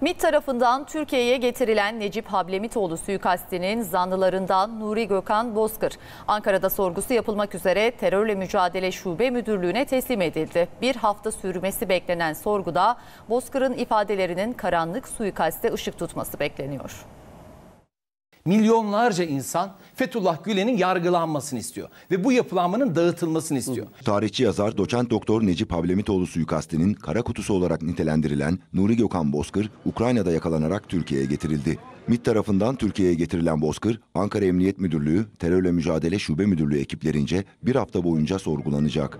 MİT tarafından Türkiye'ye getirilen Necip Hablemitoğlu suikastinin zanlılarından Nuri Gökhan Bozkır, Ankara'da sorgusu yapılmak üzere Terörle Mücadele Şube Müdürlüğü'ne teslim edildi. Bir hafta sürmesi beklenen sorguda Bozkır'ın ifadelerinin karanlık suikaste ışık tutması bekleniyor. Milyonlarca insan Fethullah Gülen'in yargılanmasını istiyor ve bu yapılanmanın dağıtılmasını istiyor. Tarihçi yazar doçent doktor Necip Hablemitoğlu suikastinin kara kutusu olarak nitelendirilen Nuri Gökhan Bozkır, Ukrayna'da yakalanarak Türkiye'ye getirildi. MİT tarafından Türkiye'ye getirilen Bozkır, Ankara Emniyet Müdürlüğü, Terörle Mücadele Şube Müdürlüğü ekiplerince bir hafta boyunca sorgulanacak.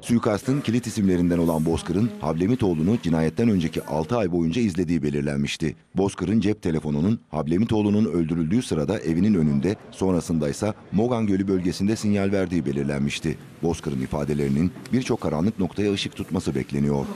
Suikastın kilit isimlerinden olan Bozkır'ın Hablemitoğlu'nu cinayetten önceki 6 ay boyunca izlediği belirlenmişti. Bozkır'ın cep telefonunun Hablemitoğlu'nun öldürüldüğü sırada evinin önünde, sonrasında ise Mogan Gölü bölgesinde sinyal verdiği belirlenmişti. Bozkır'ın ifadelerinin birçok karanlık noktaya ışık tutması bekleniyor.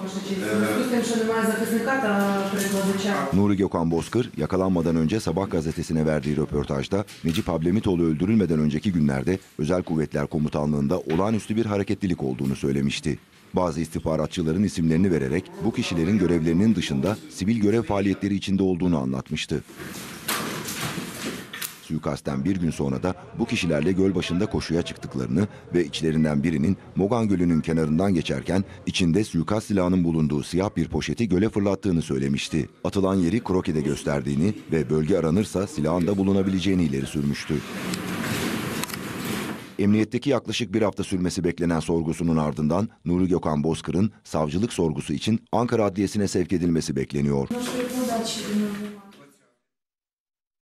Nuri Gökhan Bozkır yakalanmadan önce Sabah gazetesine verdiği röportajda Necip Hablemitoğlu öldürülmeden önceki günlerde Özel Kuvvetler Komutanlığı'nda olağanüstü bir hareketlilik olduğunu söylemişti. Bazı istihbaratçıların isimlerini vererek bu kişilerin görevlerinin dışında sivil görev faaliyetleri içinde olduğunu anlatmıştı. Suikastten bir gün sonra da bu kişilerle göl başında koşuya çıktıklarını ve içlerinden birinin Mogan Gölü'nün kenarından geçerken içinde suikast silahının bulunduğu siyah bir poşeti göle fırlattığını söylemişti. Atılan yeri krokide gösterdiğini ve bölge aranırsa silahın da bulunabileceğini ileri sürmüştü. Emniyetteki yaklaşık bir hafta sürmesi beklenen sorgusunun ardından Nuri Gökhan Bozkır'ın savcılık sorgusu için Ankara Adliyesi'ne sevk edilmesi bekleniyor.